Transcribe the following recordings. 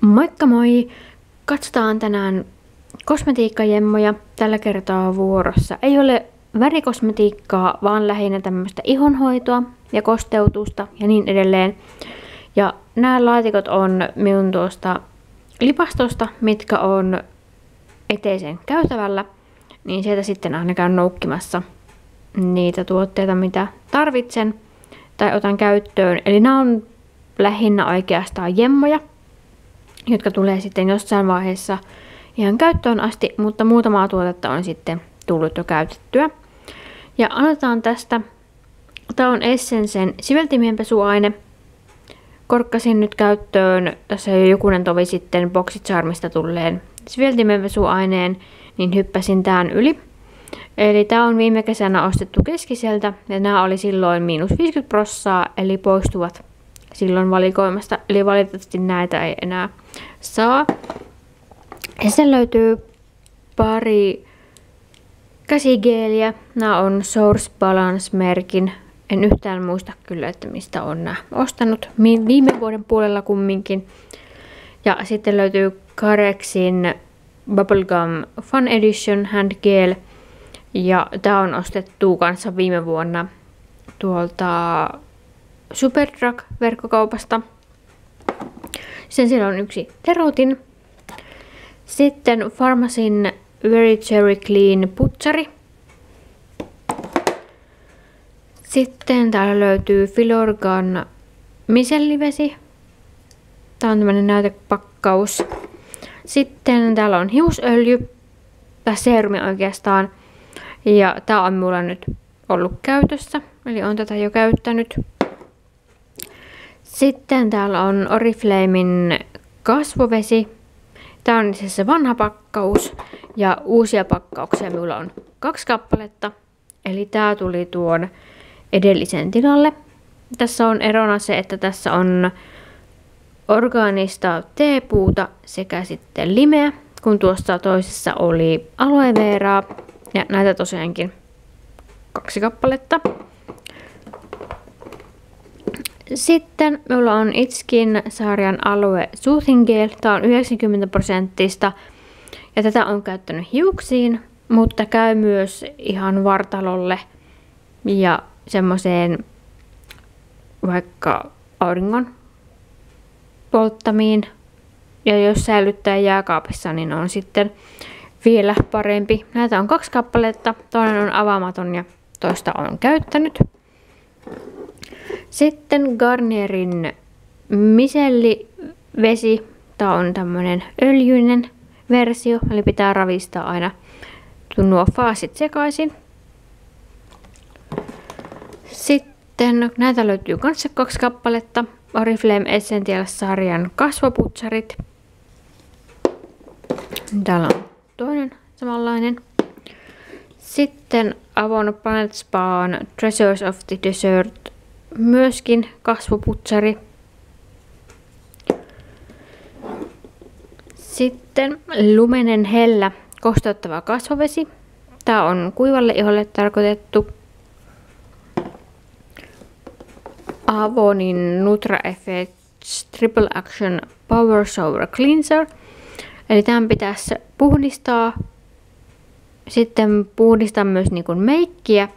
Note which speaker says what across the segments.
Speaker 1: Moikka moi! Katsotaan tänään kosmetiikkajemmoja. Tällä kertaa vuorossa ei ole värikosmetiikkaa, vaan lähinnä tämmöistä ihonhoitoa ja kosteutusta ja niin edelleen. Ja nämä laatikot on minun tuosta lipastosta, mitkä on eteisen käytävällä, niin sieltä sitten aina käyn noukkimassa niitä tuotteita, mitä tarvitsen tai otan käyttöön. Eli nämä on lähinnä oikeastaan jemmoja, jotka tulee sitten jossain vaiheessa ihan käyttöön asti, mutta muutamaa tuotetta on sitten tullut jo käytettyä. Ja aloitetaan tästä. Tämä on Essensen siveltimienpesuaine. Korkkasin nyt käyttöön tässä jo jokunen tovi sitten Boxicharmista tulleen siveltimenpesuaineen, niin hyppäsin tämän yli. Eli tämä on viime kesänä ostettu keskiseltä ja nämä oli silloin miinus 50 prossaa, eli poistuvat silloin valikoimasta. Eli valitettavasti näitä ei enää saa. Ja sen löytyy pari käsigeeliä. Nämä on Source Balance-merkin. En yhtään muista kyllä, että mistä on nämä ostanut. Viime vuoden puolella kumminkin. Ja sitten löytyy Carexin Bubblegum Fun Edition Hand Gel. Ja tämä on ostettu kanssa viime vuonna tuolta Superdrug-verkkokaupasta. Sen siellä on yksi terotin. Sitten Pharmacin Very Cherry Clean putsari. Sitten täällä löytyy Filorgan misellivesi. Tää on tämmönen näytepakkaus. Sitten täällä on hiusöljy, tai seerumi oikeastaan. Ja tää on mulla nyt ollut käytössä, eli on tätä jo käyttänyt. Sitten täällä on Oriflamein kasvovesi. Tämä on siis se vanha pakkaus ja uusia pakkauksia minulla on kaksi kappaletta. Eli tämä tuli tuon edellisen tilalle. Tässä on erona se, että tässä on orgaanista teepuuta sekä sitten limeä, kun tuossa toisessa oli aloe veraa ja näitä tosiaankin kaksi kappaletta. Sitten minulla on Itskin sarjan alue Soothing Gel. Tämä on 90 prosenttista ja tätä on käyttänyt hiuksiin, mutta käy myös ihan vartalolle ja semmoiseen vaikka auringon polttamiin. Ja jos säilyttää jääkaapissa, niin on sitten vielä parempi. Näitä on kaksi kappaletta, toinen on avaamaton ja toista on käyttänyt. Sitten Garnierin misellivesi. Tämä on tämmöinen öljyinen versio, eli pitää ravistaa aina nuo faasit sekaisin. Sitten näitä löytyy kanssa kaksi kappaletta. Oriflame Essential-sarjan kasvoputsarit. Täällä on toinen samanlainen. Sitten Avon Planet Spaan Treasures of the Desert myöskin kasvoputsari. Sitten lumenen hellä kosteuttava kasvovesi. Tämä on kuivalle iholle tarkoitettu. Avonin Nutra Effects Triple Action Power Shower Cleanser. Eli tämän pitäisi puhdistaa. Sitten puhdistaa myös niin meikkiä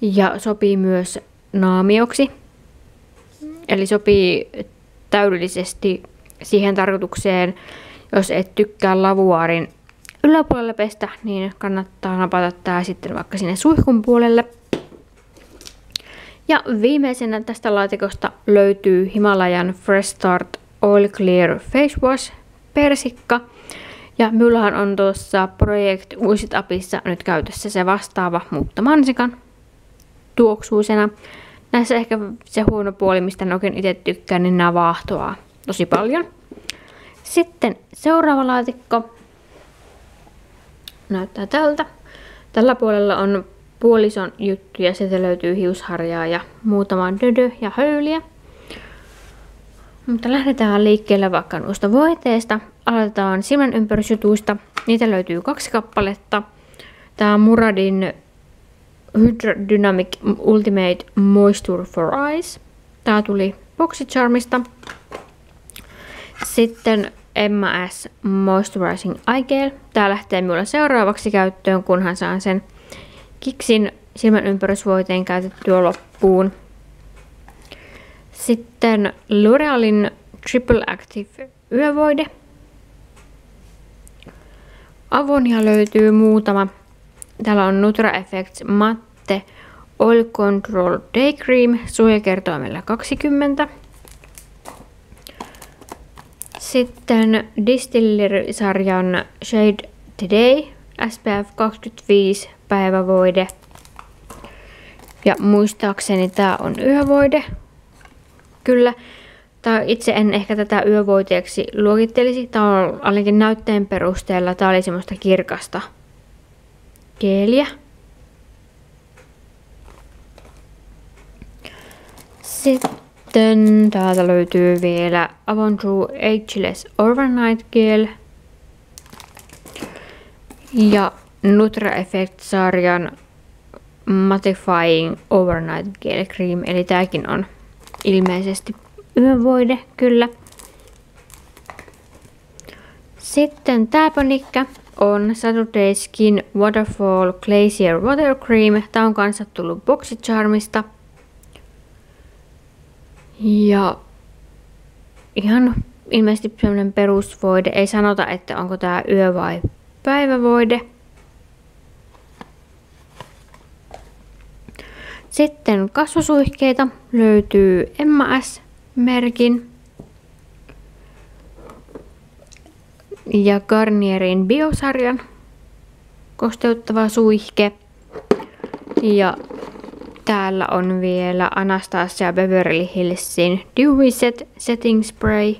Speaker 1: ja sopii myös naamioksi. Eli sopii täydellisesti siihen tarkoitukseen, jos et tykkää lavuaarin yläpuolelle pestä, niin kannattaa napata tää sitten vaikka sinne suihkun puolelle. Ja viimeisenä tästä laatikosta löytyy Himalajan Fresh Start Oil Clear Face Wash persikka. Ja minullahan on tuossa Project Uusit apissa nyt käytössä se vastaava, mutta mansikan tuoksuisena. Näissä ehkä se huono puoli, mistä en oikein itse tykkään, niin nämä vaahtoaa tosi paljon. Sitten seuraava laatikko näyttää tältä. Tällä puolella on puolison juttu ja sieltä löytyy hiusharjaa ja muutama dödö ja höyliä. Mutta lähdetään liikkeelle vaikka noista voiteista. Aloitetaan silmän ympärysjutuista. Niitä löytyy kaksi kappaletta. Tämä Muradin Hydrodynamic Ultimate Moisture for Eyes. Tää tuli Boxicharmista. Sitten Emma S. Moisturizing Eye Gel. Tää lähtee minulla seuraavaksi käyttöön, kunhan saan sen Kiksin silmän ympärysvoiteen käytettyä loppuun. Sitten L'Orealin Triple Active yövoide. Avonia löytyy muutama. Täällä on Nutra Effects Matte Oil Control Day Cream suojakertoimella 20. Sitten Distillery-sarjan Shade Today SPF 25 päivävoide. Ja muistaakseni tää on yövoide. Kyllä. Tää itse en ehkä tätä yövoiteeksi luokittelisi. Tää on ainakin näytteen perusteella. Tää oli semmoista kirkasta keeliä. Sitten täältä löytyy vielä Avon True Ageless Overnight Gel. Ja Nutra Effect-sarjan Mattifying Overnight Gel Cream. Eli tääkin on ilmeisesti yövoide, kyllä. Sitten tää panikka on Saturday Skin Waterfall Glacier Water Cream. Tää on kanssa tullut Boxicharmista. Ja ihan ilmeisesti sellainen perusvoide. Ei sanota, että onko tää yö- vai päivävoide. Sitten kasvosuihkeita löytyy Emma S-merkin. Ja Garnierin biosarjan kosteuttava suihke. Ja täällä on vielä Anastasia Beverly Hillsin Dewy Set Setting Spray.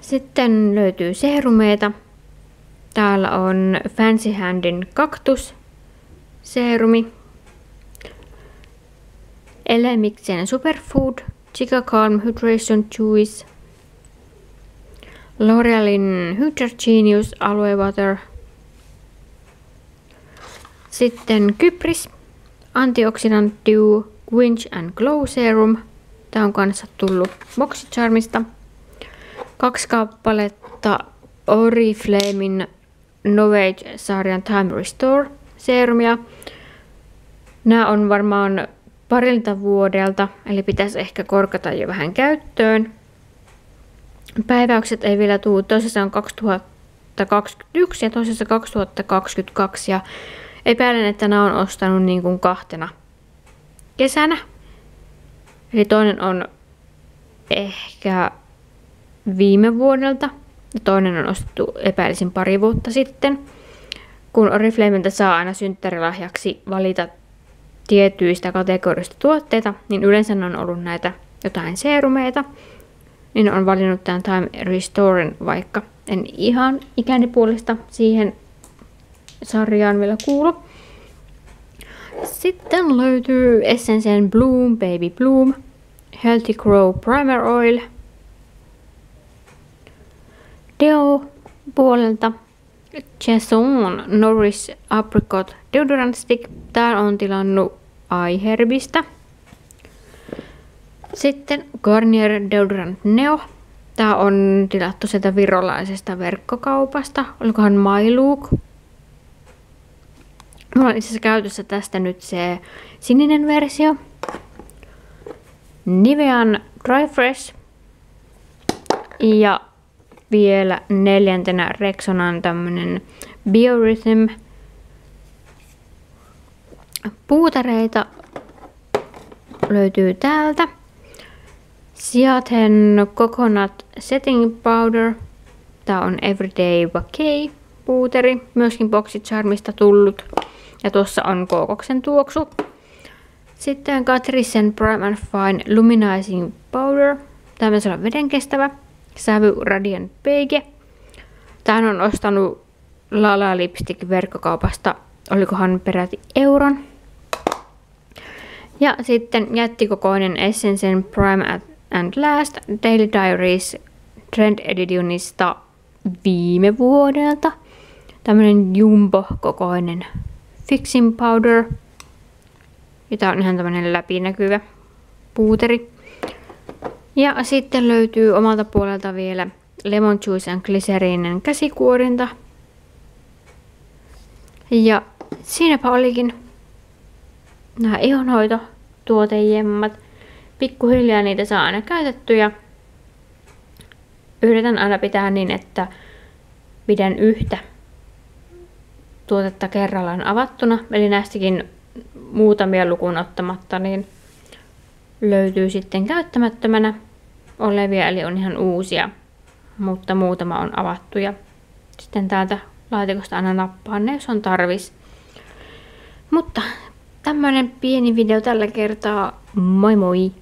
Speaker 1: Sitten löytyy serumeita. Täällä on Fancy Handin kaktus serumi. Elemiksen Superfood, Chica Calm Hydration Juice, L'Orealin Hydra Genius Aloe Water, sitten Kypris, Antioxidant Dew Quench and Glow Serum. Tää on kanssa tullut Boxicharmista. Kaksi kappaletta Oriflamein Novage-sarjan Time Restore serumia. Nämä on varmaan parilta vuodelta, eli pitäisi ehkä korkata jo vähän käyttöön. Päiväykset ei vielä tule, toisessa on 2021 ja toisessa 2022 ja epäilen, että nämä on ostanut niin kuin kahtena kesänä. Eli toinen on ehkä viime vuodelta ja toinen on ostettu epäilisin pari vuotta sitten. Kun Oriflamelta saa aina synttärilahjaksi valita tietyistä kategorista tuotteita, niin yleensä on ollut näitä jotain seerumeita, niin on valinnut tämän Time Restoren, vaikka en ihan ikäni puolesta siihen sarjaan vielä kuulu. Sitten löytyy Essensen Bloom Baby Bloom Healthy Grow Primer Oil Deo puolelta Jason Norris Apricot Deodorant Stick. Tää on tilannut iHerbistä. Sitten Garnier Deodorant Neo. Tää on tilattu sieltä virolaisesta verkkokaupasta. Olikohan Mailuuk? Mulla on itse asiassa käytössä tästä nyt se sininen versio. Nivean Dry Fresh. Ja vielä neljäntenä Rexonan tämmönen Biorhythm puutareita löytyy täältä. Siaten Coconut Setting Powder. Tää on Everyday Bouquet puuteri, myöskin Boxy Charmista tullut. Ja tuossa on kookoksen tuoksu. Sitten Catrice Prime and Fine Luminizing Powder. Tämä on veden kestävä. Sävy Radiant Beige. Tämän on ostanut Lala Lipstick verkkokaupasta, olikohan peräti euron. Ja sitten jättikokoinen Essensen Prime and Last Daily Diaries Trend Editionista viime vuodelta. Tämmönen jumbo-kokoinen fixing powder. Ja tää on ihan tämmönen läpinäkyvä puuteri. Ja sitten löytyy omalta puolelta vielä Lemon Juice and Glycerinin käsikuorinta. Ja siinäpä olikin nämä ihonhoitotuotejemmat. Pikkuhiljaa niitä saa aina käytettyä. Yritän aina pitää niin, että pidän yhtä tuotetta kerrallaan avattuna. Eli näistäkin muutamia lukuun ottamatta niin löytyy sitten käyttämättömänä olevia, eli on ihan uusia, mutta muutama on avattu ja sitten täältä laatikosta aina nappaan ne, jos on tarvis. Mutta tämmönen pieni video tällä kertaa. Moi moi!